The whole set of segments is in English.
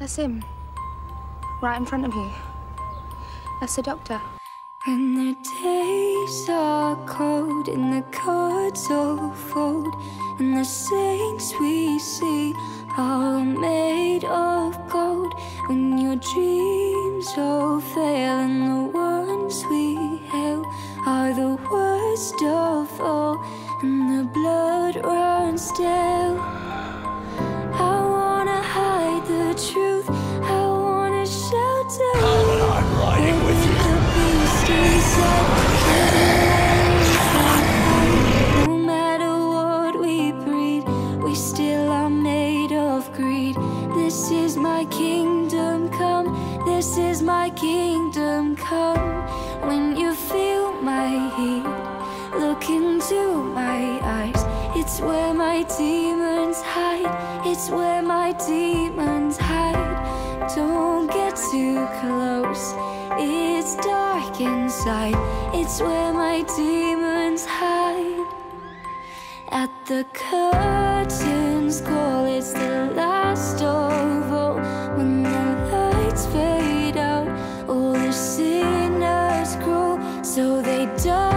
That's him. Right in front of you. That's the doctor. When the days are cold and the cards all fold, and the saints we see are made of gold. When your dreams all fail and the ones we hail are the worst of all, and the blood runs stale. This is my kingdom come. This is my kingdom come. When you feel my heat, look into my eyes. It's where my demons hide. It's where my demons hide. Don't get too close. Inside. It's where my demons hide. At the curtains call, it's the last of all. When the lights fade out, all the sinners crawl. So they dug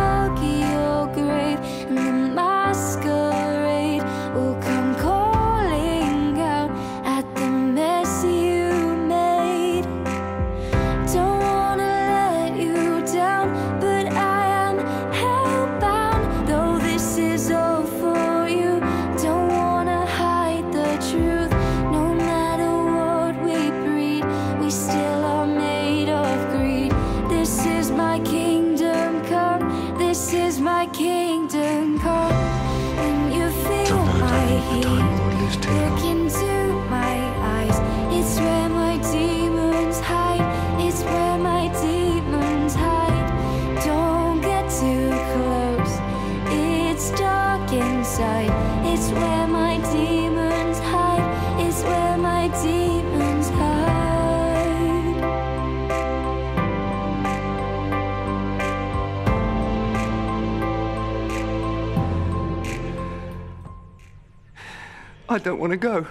is my kingdom come. When you feel my heat. Look into my eyes. It's where my demons hide. It's where my demons hide. Don't get too close. It's dark inside. It's I don't want to go.